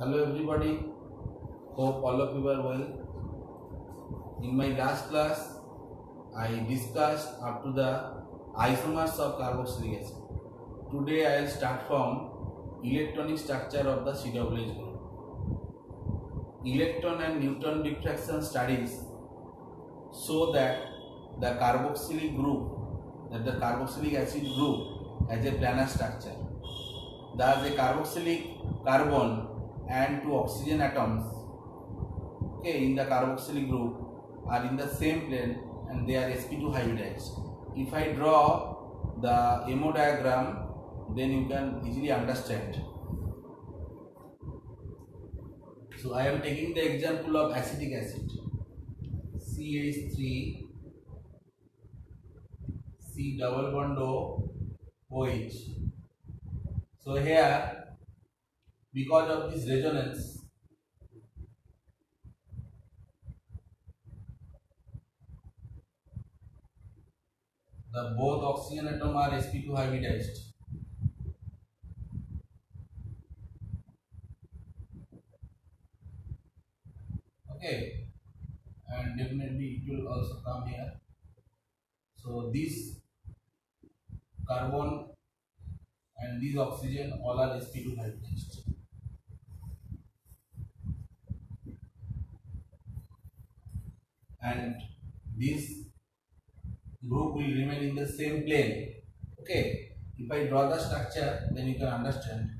Hello everybody, hope all of you are well. In my last class, I discussed up to the isomers of carboxylic acid. Today I will start from electronic structure of the CWH group. Electron and neutron diffraction studies show that the carboxylic group, that the carboxylic acid group has a planar structure. Thus a carboxylic carbon and two oxygen atoms okay in the carboxylic group are in the same plane and they are sp2 hybridized. If i draw the mo diagram then you can easily understand. So i am taking the example of acetic acid. Ch3 c double bond o OH so here because of this resonance. The both oxygen atom are sp2 hybridized. Okay. And definitely it will also come here. So this carbon and this oxygen all are sp2 hybridized and this group will remain in the same plane. Okay? If i draw the structure then you can understand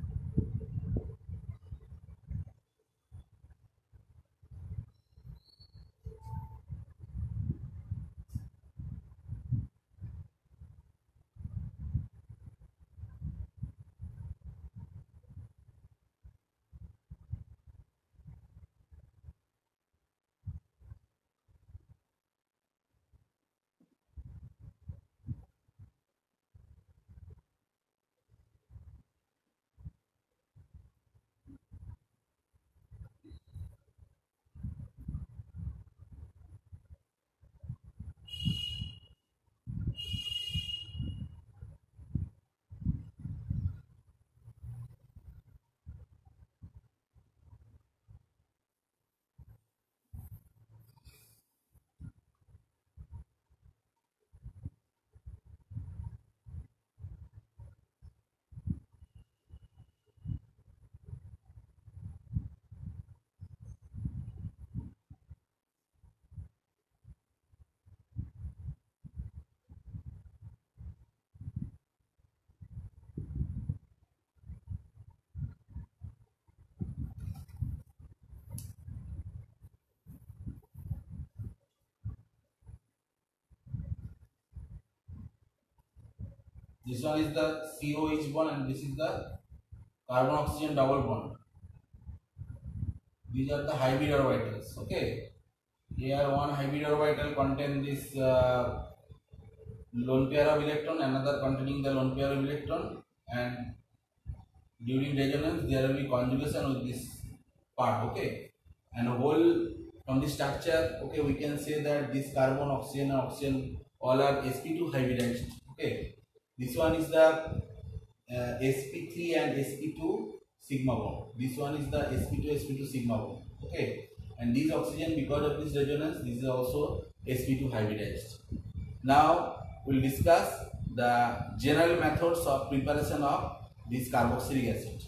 This one is the COH bond and this is the carbon oxygen double bond. These are the hybrid orbitals. Okay. Here one hybrid orbital contain this uh, lone pair of electron, another containing the lone pair of electron, and during resonance there will be conjugation with this part. Okay. And whole from the structure, okay, we can say that this carbon, oxygen, and oxygen all are sp2 hybridized. Okay this one is the uh, sp3 and sp2 sigma bond this one is the sp2 sp2 sigma bond okay. And this oxygen because of this resonance this is also sp2 hybridized. Now we'll discuss the general methods of preparation of this carboxylic acid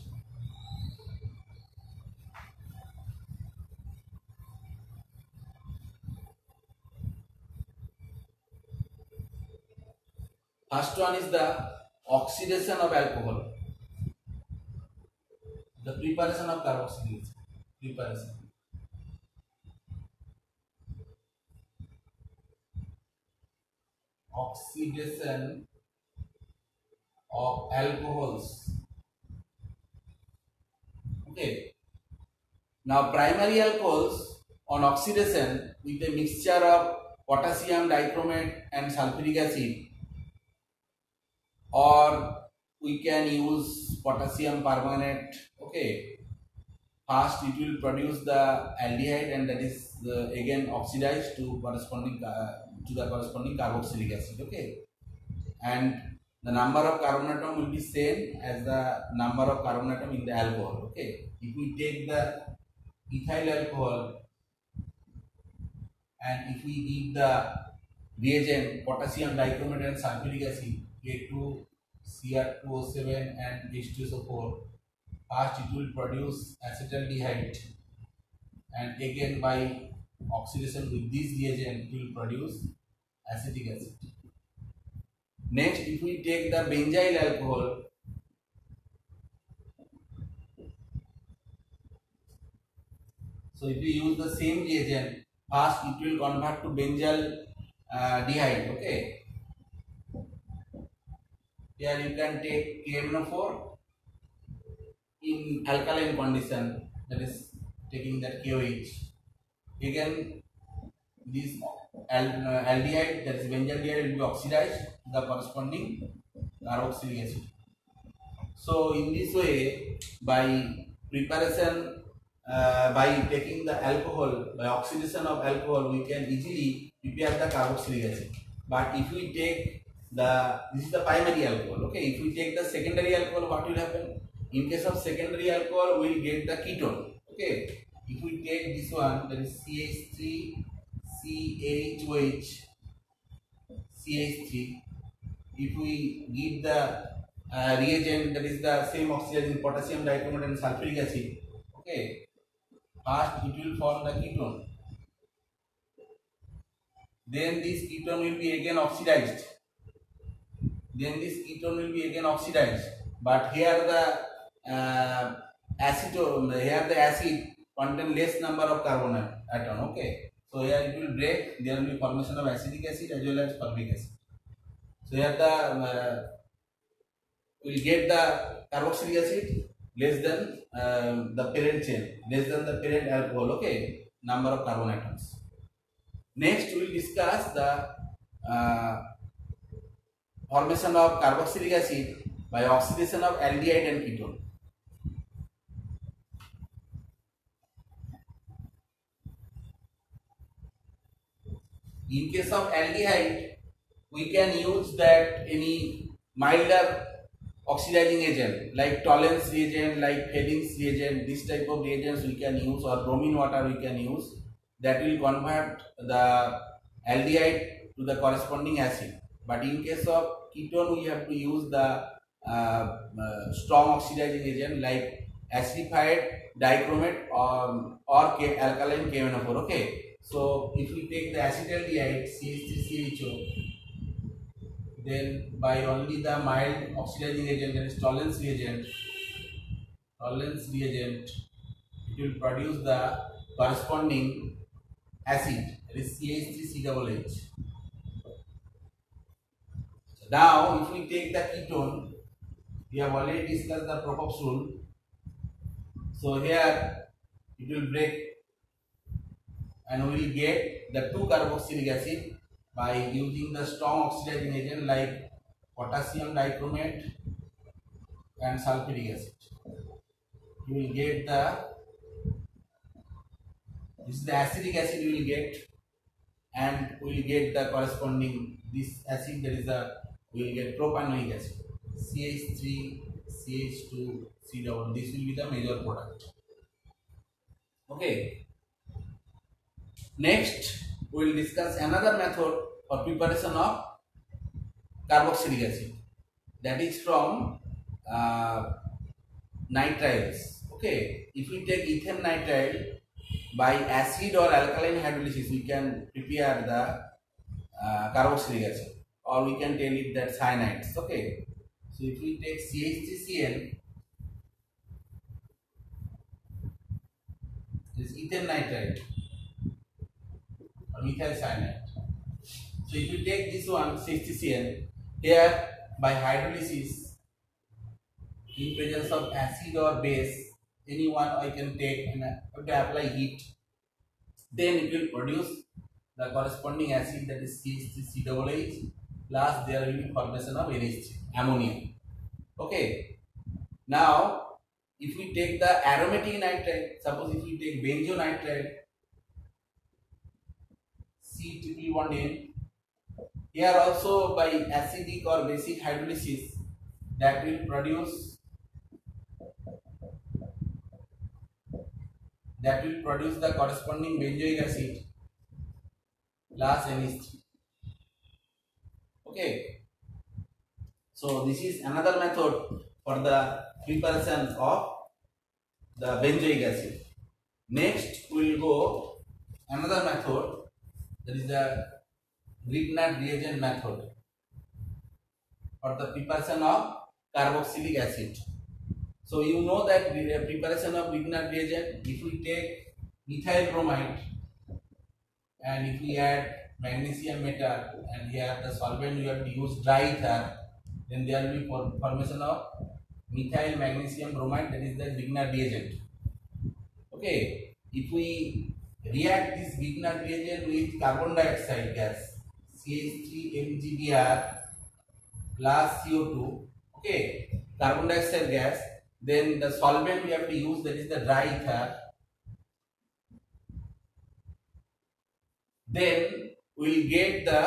First one is the oxidation of alcohol. The preparation of carboxylic preparation. Oxidation of alcohols. Okay. Now primary alcohols on oxidation with a mixture of potassium dichromate and sulfuric acid or we can use potassium permanganate. Okay. First it will produce the aldehyde and that is uh, again oxidized to corresponding uh, to the corresponding carboxylic acid. Okay. And the number of carbon atom will be same as the number of carbon atom in the alcohol. Okay, if we take the ethyl alcohol and if we give the reagent potassium dichromate and sulfuric acid K2 Cr2O7 and H2SO4 first it will produce acetaldehyde and again by oxidation with this reagent it will produce acetic acid. Next, if we take the benzyl alcohol, so if we use the same reagent, first it will convert to benzyl uh, dehyde. Okay. Here you can take KMNO4 in alkaline condition, that is taking that KOH. Again, this aldehyde, that is benzaldehyde will be oxidized to the corresponding carboxylic acid. So in this way, by preparation, uh, by taking the alcohol, by oxidation of alcohol, we can easily prepare the carboxylic acid. But if we take the, this is the primary alcohol, okay, if we take the secondary alcohol, what will happen? In case of secondary alcohol, we will get the ketone, okay. If we take this one, that is CH3, CHOH, CH3, if we give the uh, reagent that is the same oxygen potassium dichromate and sulfuric acid okay first it will form the ketone then this ketone will be again oxidized then this ketone will be again oxidized but here the uh, acid here the acid contain less number of carbon atom okay so here it will break there will be formation of acetic acid as well as formic acid so here the uh, we get the carboxylic acid less than um, the parent chain, less than the parent alcohol. Okay, number of carbon atoms. Next, we will discuss the uh, formation of carboxylic acid by oxidation of aldehyde and ketone. In case of aldehyde, we can use that any milder oxidizing agent like Tollens reagent, like Fehling's reagent, this type of reagents we can use or bromine water we can use that will convert the aldehyde to the corresponding acid. But in case of ketone we have to use the uh, uh, strong oxidizing agent like acidified dichromate or, or K, alkaline KMNO4. Okay. So if we take the acetaldehyde CH3CHO then by only the mild oxidizing agent that is Tollens reagent, Tollens reagent, it will produce the corresponding acid that is CH3CHH. Now, if we take the ketone, we have already discussed the Popoff's rule. So here it will break and we will get the 2 carboxylic acid by using the strong oxidizing agent like potassium dichromate and sulfuric acid. You will get the this is the acetic acid you will get and we will get the corresponding this acid there is a we will get propanoic acid. CH3 CH2 C double this will be the major product. Okay. Next we will discuss another method for preparation of carboxylic acid. That is from uh, nitriles. Okay. If we take ethane nitrile by acid or alkaline hydrolysis we can prepare the uh, carboxylic acid or we can tell it that cyanides okay. So if we take CH3Cl this ethane nitride methyl cyanide. So if you take this one 60Cl, here by hydrolysis in presence of acid or base, any one I can take and uh, apply heat, then it will produce the corresponding acid that is CH3COOH plus there will be formation of NH3, ammonia. Okay. Now, if we take the aromatic nitride, suppose if we take benzonitride, C triple bond N here also by acidic or basic hydrolysis that will produce that will produce the corresponding benzoic acid plus NH3. Okay. So this is another method for the preparation of the benzoic acid. Next we will go another method that is the Grignard reagent method for the preparation of carboxylic acid. So you know that the preparation of Grignard reagent, if we take methyl bromide and if we add magnesium metal and here the solvent we have to use dry ether, then there will be formation of methyl magnesium bromide that is the Grignard reagent. Okay, if we react this Grignard reagent with carbon dioxide gas CH3MgBr plus CO2 okay carbon dioxide gas then the solvent we have to use that is the dry ether. Then will get the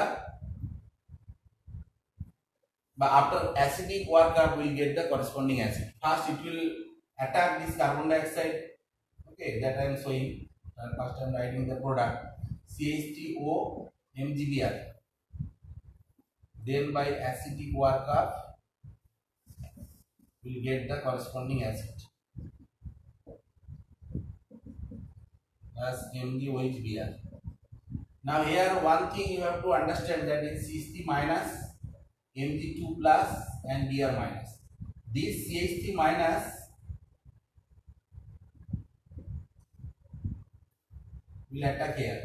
but after acidic workup will get the corresponding acid. First it will attack this carbon dioxide. Okay, that I am showing. First I am writing the product CH3O MgBr. Then by acidic workup will get the corresponding acid as MgOH Now here one thing you have to understand that is CH3 minus Mg2 plus and Br minus. This CH3 minus will attack here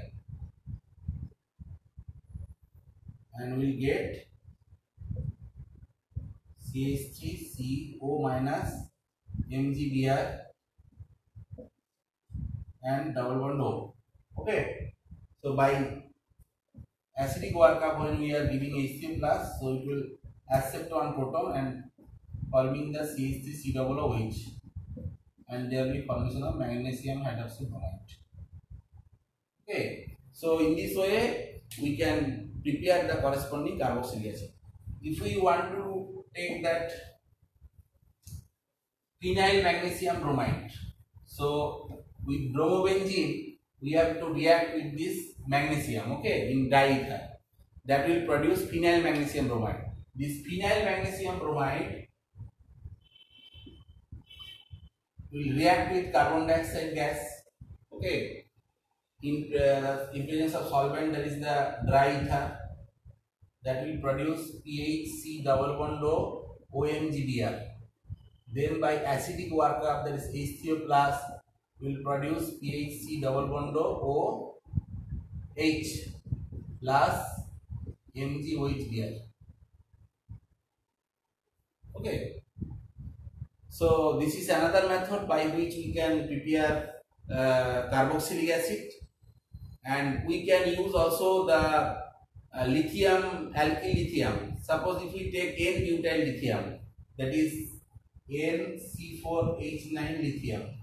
and will get CH3CO minus MgBr and double bond O. Okay. So by acidic workup when we are giving H3 plus, so it will accept one proton and forming the CH3 COOH and there will be formation of magnesium hydroxide bromide. Okay. So in this way we can prepare the corresponding carboxylic acid. If we want to take that phenyl magnesium bromide. So with bromobenzene, we have to react with this magnesium, okay, in diether. That will produce phenyl magnesium bromide. This phenyl magnesium bromide will react with carbon dioxide gas, okay, in, uh, in presence of solvent that is the dry ether that will produce PHC double bond O OMGBr. Then by acidic workup that is H3O plus will produce PHC double bond O H plus MgOHBr. Okay. So this is another method by which we can prepare uh, carboxylic acid and we can use also the uh, lithium alkyl lithium suppose if we take n butyl lithium that is NC4H9 lithium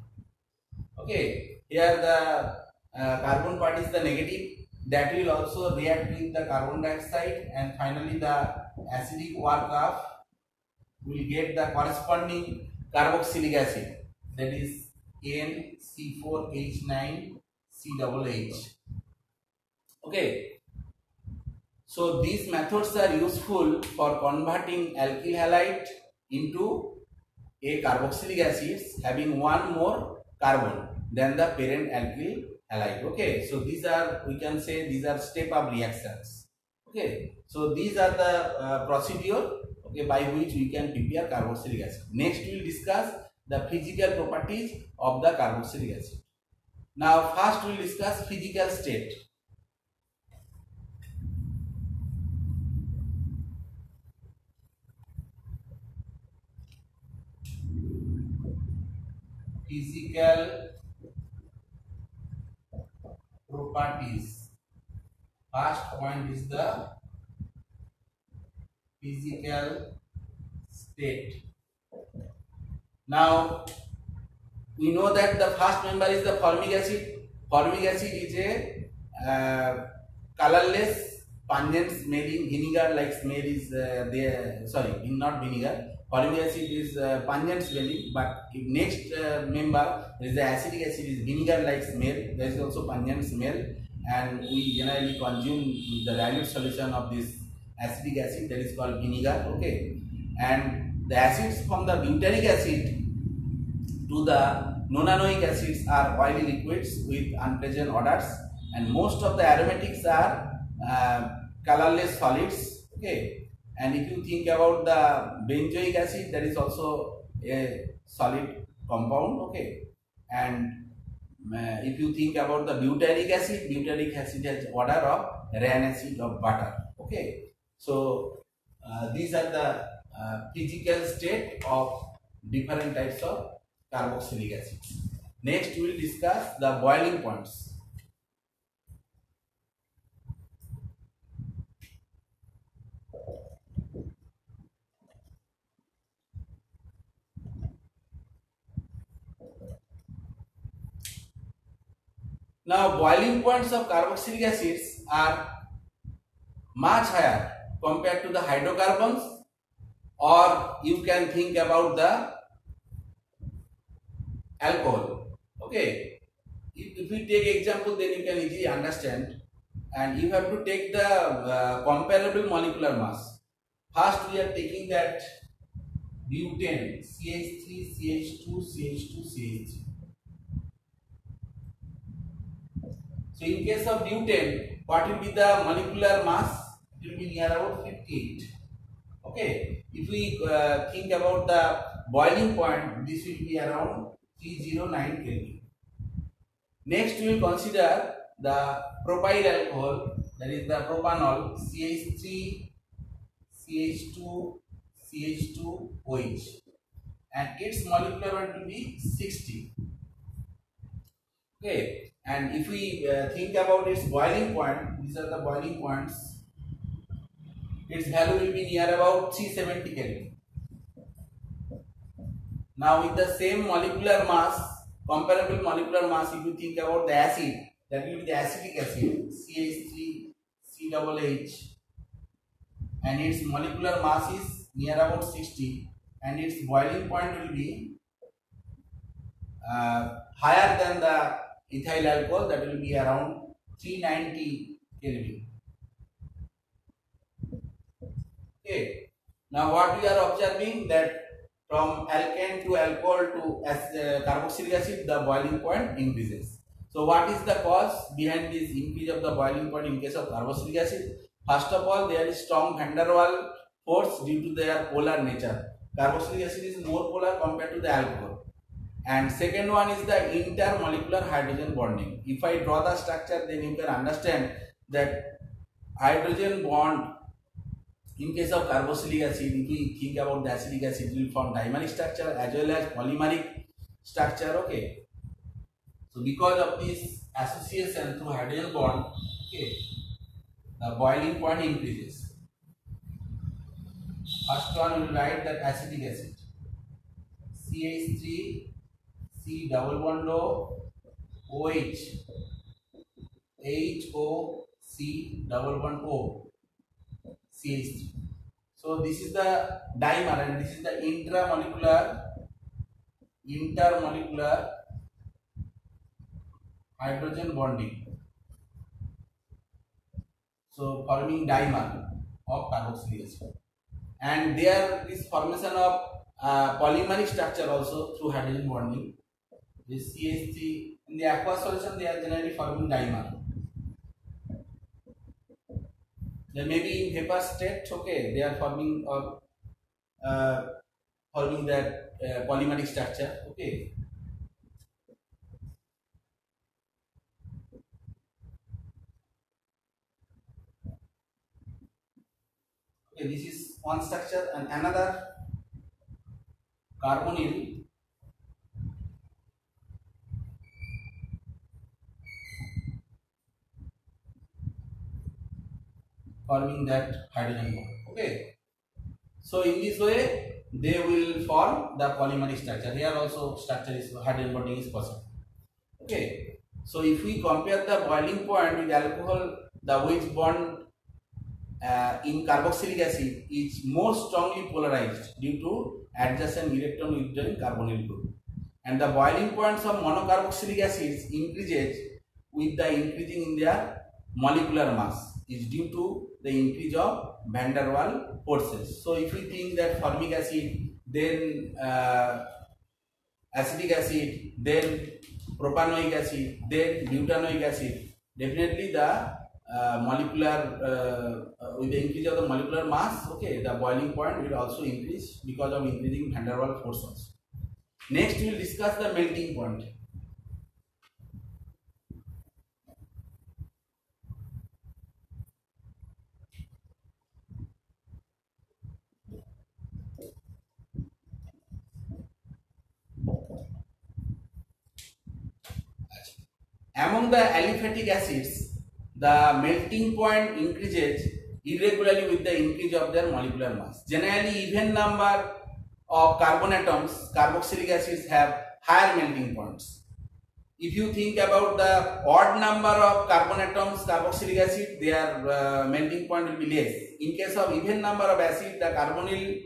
okay here the uh, carbon part is the negative. That will also react with the carbon dioxide and finally the acidic work will get the corresponding carboxylic acid. That is NC4H9 COOH okay so these methods are useful for converting alkyl halide into a carboxylic acid having one more carbon than the parent alkyl halide. Okay, so these are we can say these are step up reactions. Okay, so these are the uh, procedure okay by which we can prepare carboxylic acid. Next we will discuss the physical properties of the carboxylic acid. Now first we will discuss physical state. Physical properties. First point is the physical state. Now we know that the first member is the formic acid. Formic acid is a uh, colorless pungent smelling vinegar like smell is uh, there sorry not vinegar Formic acid is uh, pungent smelling, but next uh, member there is the acetic acid is vinegar like smell. There is also pungent smell, and we generally consume the dilute solution of this acetic acid that is called vinegar. Okay, and the acids from the butyric acid to the nonanoic acids are oily liquids with unpleasant odors, and most of the aromatics are uh, colorless solids. Okay, and if you think about the benzoic acid, that is also a solid compound, okay. And uh, if you think about the butyric acid, butyric acid has order of ran acid of butter, okay. So uh, these are the uh, physical state of different types of carboxylic acids. Next, we will discuss the boiling points. Now boiling points of carboxylic acids are much higher compared to the hydrocarbons or you can think about the alcohol. Okay. If, if take example then you can easily understand and you have to take the uh, comparable molecular mass. First we are taking that butane CH3 CH2 CH2 CH3 In case of butane, what will be the molecular mass? It will be near about 58. Okay. If we uh, think about the boiling point, this will be around 309 Kelvin. Next, we will consider the propyl alcohol, that is the propanol CH3, CH2, CH2, OH, and its molecular weight will be 60. Okay, and if we uh, think about its boiling point, these are the boiling points, its value will be near about 370 Kelvin. Now with the same molecular mass, comparable molecular mass, if you think about the acid, that will be the acetic acid, CH3, CHH, and its molecular mass is near about 60 and its boiling point will be uh, higher than the ethyl alcohol that will be around 390 Kelvin. Okay. Now what we are observing that from alkane to alcohol to uh, carboxylic acid the boiling point increases. So what is the cause behind this increase of the boiling point in case of carboxylic acid? First of all there is strong van der force due to their polar nature. Carboxylic acid is more polar compared to the alcohol and second one is the intermolecular hydrogen bonding. If i draw the structure then you can understand that hydrogen bond in case of carboxylic acid if we think about the acetic acid will form dimeric structure as well as polymeric structure okay? So because of this association through hydrogen bond okay the boiling point increases. First one will write that acetic acid. CH3 C double bond O OH H O C double bond O CH3. So this is the dimer and this is the intramolecular intermolecular hydrogen bonding. So forming dimer of carboxylic. And there is formation of uh, polymeric structure also through hydrogen bonding this CH3 in the aqueous solution they are generally forming dimer. Then maybe in vapor state, okay, they are forming or uh, forming that uh, polymeric structure, okay. Okay, this is one structure and another carbonyl forming that hydrogen bond. Okay. So in this way, they will form the polymeric structure. Here also structure is hydrogen bonding is possible. Okay. So if we compare the boiling point with alcohol, the wedge bond uh, in carboxylic acid is more strongly polarized due to adjacent electron withdrawing carbonyl group. And the boiling points of monocarboxylic acids increases with the increasing in their molecular mass is due to the increase of van der Waal forces. So if we think that formic acid, then uh, acetic acid, then propanoic acid, then butanoic acid, definitely the uh, molecular uh, uh, with the increase of the molecular mass okay the boiling point will also increase because of increasing van der Waal forces next we will discuss the melting point among the aliphatic acids the melting point increases irregularly with the increase of their molecular mass. Generally, even number of carbon atoms, carboxylic acids have higher melting points. If you think about the odd number of carbon atoms, carboxylic acid, their uh, melting point will be less. In case of even number of acid, the carbonyl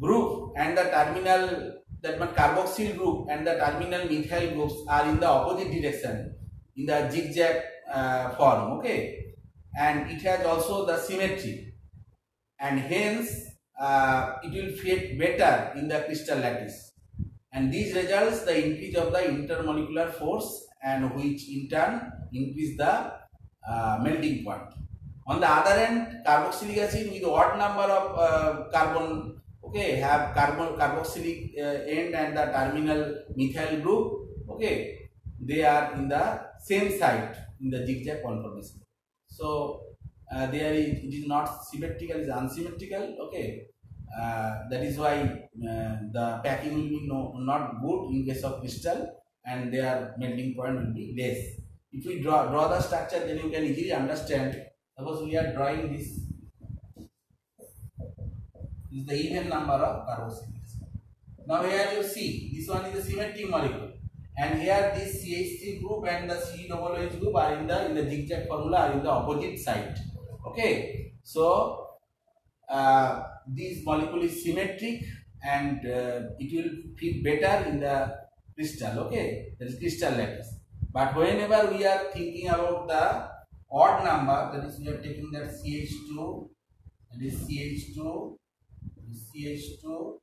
group and the terminal that means carboxyl group and the terminal methyl groups are in the opposite direction in the zigzag uh, form okay? And it has also the symmetry. And hence uh, it will fit better in the crystal lattice. And these results the increase of the intermolecular force and which in turn increase the uh, melting point. On the other end carboxylic acid with odd number of uh, carbon okay have carbon carboxylic uh, end and the terminal methyl group okay? They are in the same site in the zigzag conformation. So uh, there is, it is not symmetrical, it is unsymmetrical. Okay, uh, that is why uh, the packing will be no, not good in case of crystal and their melting point will be less. If we draw, draw the structure, then you can easily understand. Suppose we are drawing this. This is the even number of carboxylics. Now here you see, this one is a symmetric molecule and here this CH3 group and the COOH group are in the in the zigzag formula are in the opposite side. Okay? So uh, this molecule is symmetric and uh, it will fit better in the crystal. Okay? That is crystal lattice. But whenever we are thinking about the odd number that is we are taking that CH2 that is CH2 CH2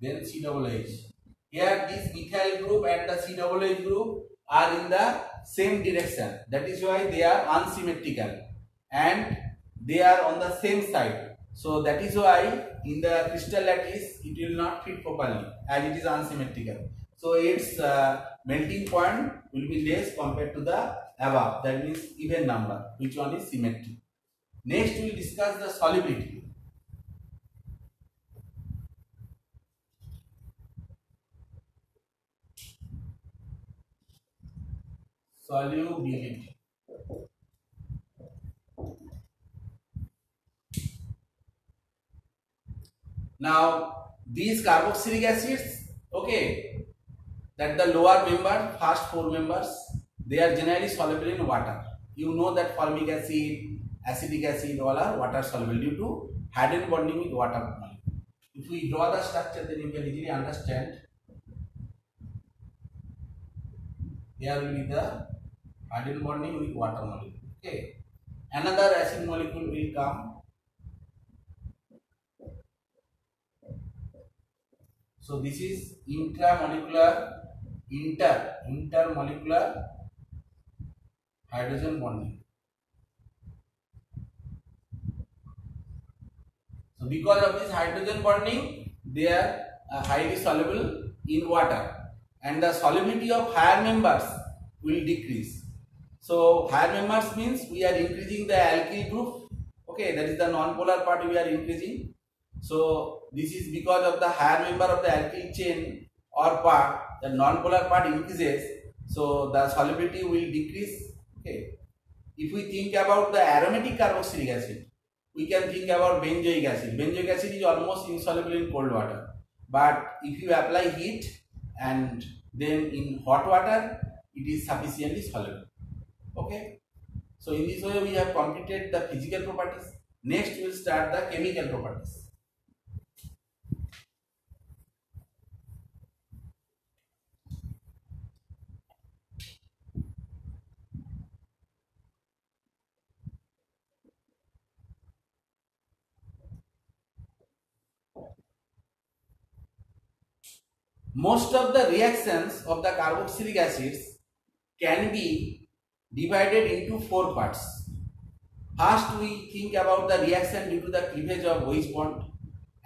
then COOH here this methyl group and the COOH group are in the same direction. That is why they are unsymmetrical and they are on the same side. So that is why in the crystal lattice it will not fit properly as it is unsymmetrical. So its uh, melting point will be less compared to the above that means even number which one is symmetric. Next we will discuss the solubility. Solubility. Now, these carboxylic acids, okay, that the lower member, first four members, they are generally soluble in water. You know that formic acid, acetic acid, all are water soluble due to hydrogen bonding with water. If we draw the structure, then you can easily understand. Here will be the hydrogen bonding with water molecule. Okay. Another acid molecule will come. So this is intramolecular inter intermolecular hydrogen bonding. So because of this hydrogen bonding, they are uh, highly soluble in water and the solubility of higher members will decrease. So higher members means we are increasing the alkyl group. Okay, that is the non-polar part we are increasing. So this is because of the higher member of the alkyl chain or part, the non-polar part increases. So the solubility will decrease. Okay. If we think about the aromatic carboxylic acid, we can think about benzoic acid. Benzoic acid is almost insoluble in cold water. But if you apply heat and then in hot water, it is sufficiently soluble okay so in this way we have completed the physical properties Next we'll start the chemical properties. Most of the reactions of the carboxylic acids can be divided into four parts. First, we think about the reaction due to the cleavage of OH bond,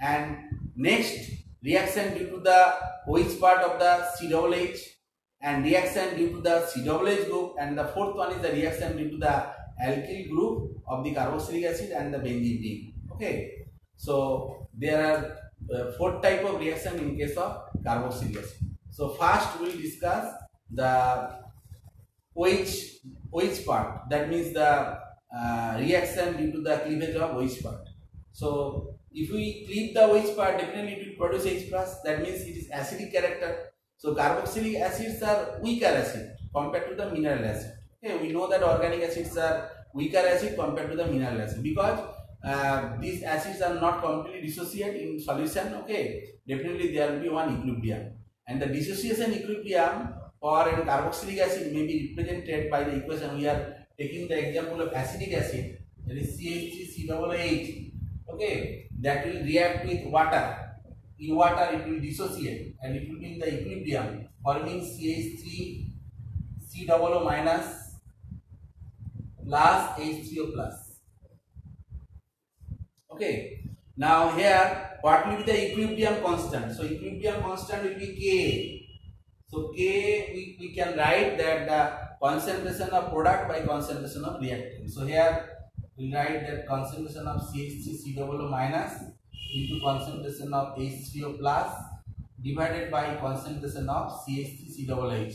and next, reaction due to the OH part of the COOH, and reaction due to the COOH group, and the fourth one is the reaction due to the alkyl group of the carboxylic acid and the benzene ring. Okay, so there are uh, four type of reaction in case of carboxylic acid. So first we will discuss the OH OH part that means the uh, reaction due to the cleavage of OH part. So if we cleave the OH part definitely it will produce H plus that means it is acidic character. So carboxylic acids are weaker acid compared to the mineral acid. Okay, we know that organic acids are weaker acid compared to the mineral acid because uh, these acids are not completely dissociate in solution okay definitely there will be one equilibrium and the dissociation equilibrium for an carboxylic acid may be represented by the equation we are taking the example of acetic acid that is CH3COOH okay that will react with water in water it will dissociate and it will be in the equilibrium forming CH3 COO minus plus H3O plus Okay. Now here, what will be the equilibrium constant? So equilibrium constant will be K. So K, we, we can write that the concentration of product by concentration of reactant. So here we write that concentration of CH3COO minus into concentration of H3O plus divided by concentration of CH3COOH.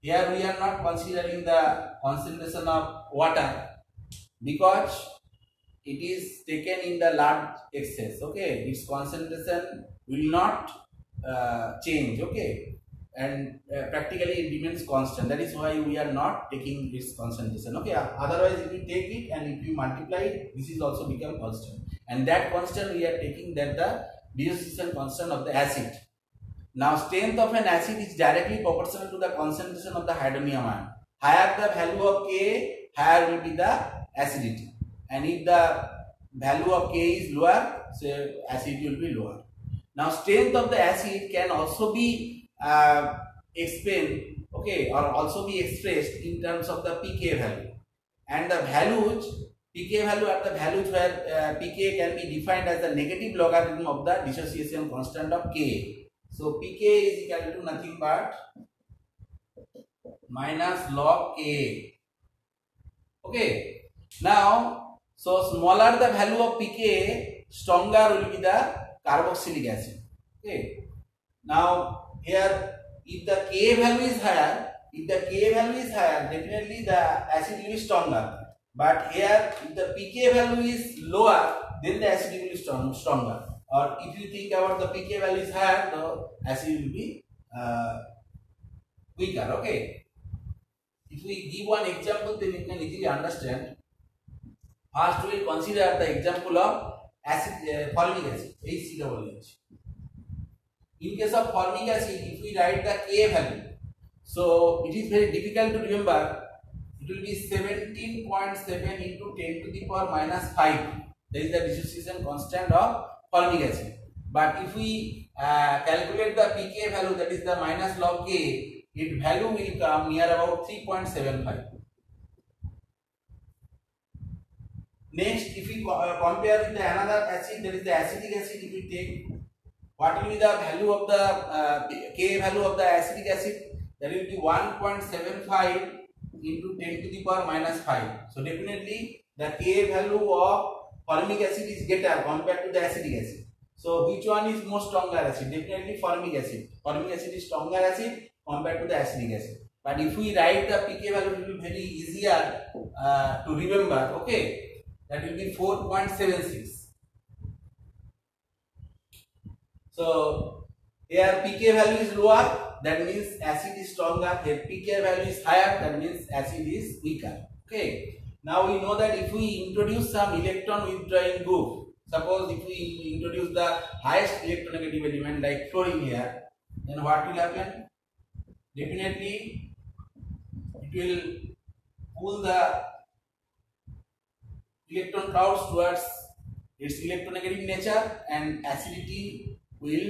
Here we are not considering the concentration of water because it is taken in the large excess okay its concentration will not uh, change okay and uh, practically it remains constant. That is why we are not taking this concentration. Okay otherwise if you take it and if you multiply it this is also become constant. And that constant we are taking that the dissociation constant of the acid. Now strength of an acid is directly proportional to the concentration of the hydronium ion. Higher the value of k higher will be the acidity. And if the value of K is lower, so acid will be lower. Now strength of the acid can also be uh, explained, okay, or also be expressed in terms of the pK value. And the values, pK value are the values where uh, pK can be defined as the negative logarithm of the dissociation constant of K. So pK is equal to nothing but minus log K. Okay. Now so smaller the value of pK, stronger will be the carboxylic acid. Okay. Now here if the K value is higher, if the K value is higher, definitely the acid will be stronger. But here if the pK value is lower, then the acid will be strong, stronger. Or if you think about the pK value is higher, the acid will be uh, weaker. Okay. If we give one example, then you can easily understand. First, we will consider the example of acid, uh, formic acid, HCOOH. In case of formic acid, if we write the K value, so it is very difficult to remember. It will be 17.7 into 10 to the power minus 5. That is the dissociation constant of formic acid. But if we uh, calculate the pK value, that is the minus log K, its value will come near about 3.75. Next, if we uh, compare with the another acid, there is the acetic acid. If we take, what will be the value of the uh, K value of the acetic acid? That will be 1.75 into 10 to the power minus 5. So definitely the K value of formic acid is greater compared to the acetic acid. So which one is more stronger acid? Definitely formic acid. Formic acid is stronger acid compared to the acetic acid. But if we write the pK value, it will be very easier uh, to remember. Okay that will be 4.76. So here pK value is lower, that means acid is stronger. Here pK value is higher, that means acid is weaker. Okay. Now we know that if we introduce some electron withdrawing group, suppose if we introduce the highest electronegative element like fluorine here, then what will happen? Definitely it will pull the electron clouds towards its electronegative nature and acidity will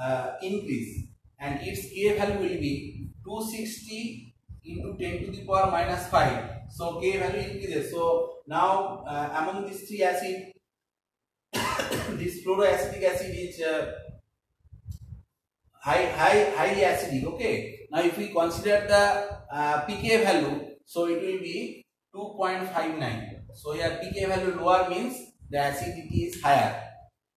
uh, increase and its Ka value will be 260 into 10 to the power minus 5 so K value increases. So now uh, among these three acid, this fluoroacetic acid is uh, high high highly acidic. Okay. Now if we consider the uh, pK value, so it will be 2.59. So here pK value lower means the acidity is higher.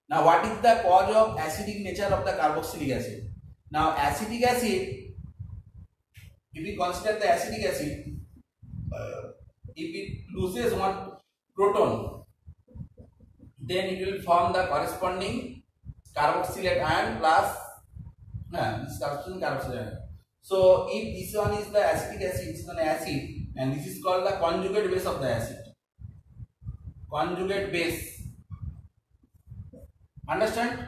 Now what is the cause of acidic nature of the carboxylic acid? Now acetic acid, if we consider the acetic acid, if it loses one proton, then it will form the corresponding carboxylate ion plus uh, this carboxylate. So if this one is the acetic acid, this is an acid, and this is called the conjugate base of the acid. Conjugate base. Understand?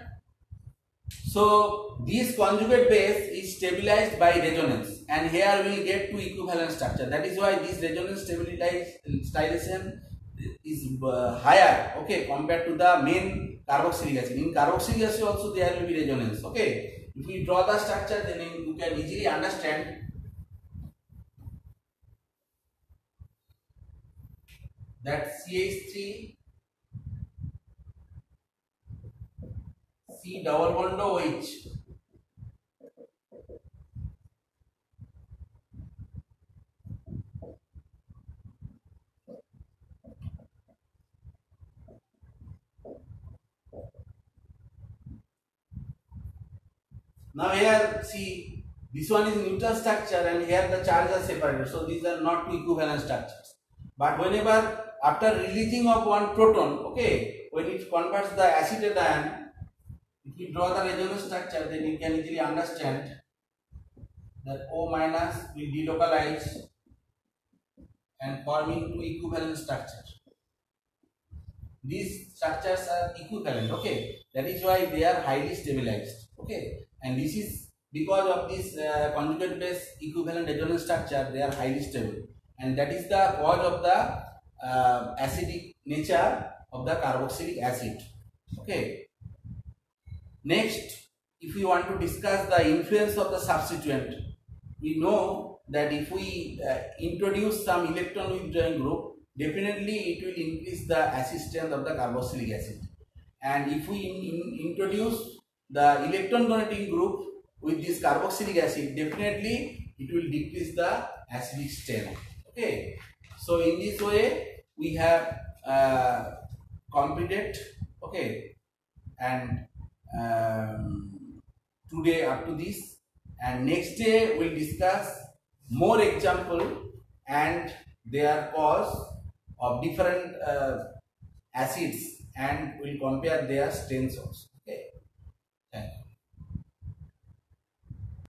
So this conjugate base is stabilized by resonance and here we will get two equivalent structure. That is why this resonance stabilization is uh, higher okay compared to the main carboxylic acid. In carboxylic acid also there will be resonance okay. If we draw the structure then you can easily understand that CH3 C double bond OH. Now here see this one is neutral structure and here the charges are separated so these are not two equivalent structures but whenever after releasing of one proton okay when it converts the acetate ion if you draw the resonance structure, then you can easily understand that O minus will delocalize and forming two equivalent structures. These structures are equivalent, okay? That is why they are highly stabilized, okay? And this is because of this uh, conjugate base equivalent resonance structure, they are highly stable. And that is the cause of the uh, acidic nature of the carboxylic acid, okay? Next, if we want to discuss the influence of the substituent, we know that if we uh, introduce some electron withdrawing group, definitely it will increase the strength of the carboxylic acid. And if we in, in, introduce the electron donating group with this carboxylic acid, definitely it will decrease the acidic strength. Okay. So in this way, we have uh, completed. Okay, and um, today up to this. And next day we'll discuss more example and their cause of different uh, acids. And we'll compare their strengths also